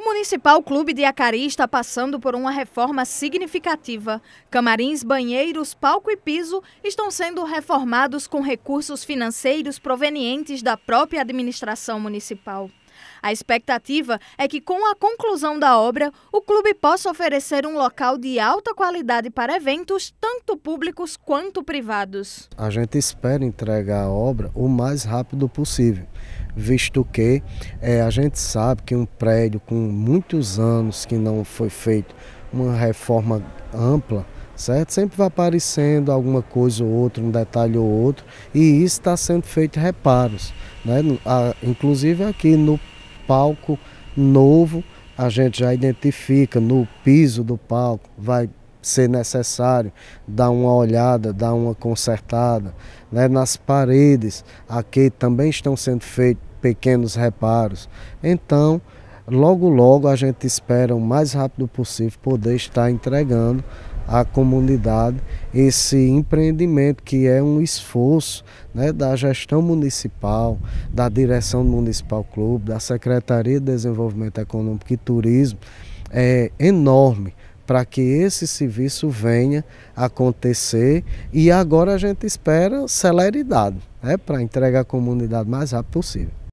O Municipal Clube de Acari está passando por uma reforma significativa. Camarins, banheiros, palco e piso estão sendo reformados com recursos financeiros provenientes da própria administração municipal. A expectativa é que, com a conclusão da obra, o clube possa oferecer um local de alta qualidade para eventos, tanto públicos quanto privados. A gente espera entregar a obra o mais rápido possível visto que é, a gente sabe que um prédio com muitos anos que não foi feito uma reforma ampla, certo? Sempre vai aparecendo alguma coisa ou outra, um detalhe ou outro, e isso está sendo feito reparos, né? inclusive aqui no palco novo, a gente já identifica no piso do palco, vai ser necessário dar uma olhada, dar uma consertada. Né? Nas paredes, aqui também estão sendo feitos pequenos reparos. Então, logo logo a gente espera o mais rápido possível poder estar entregando à comunidade esse empreendimento que é um esforço né, da gestão municipal, da direção do Municipal Clube, da Secretaria de Desenvolvimento Econômico e Turismo, é enorme para que esse serviço venha acontecer e agora a gente espera celeridade né, para entregar à comunidade mais rápido possível.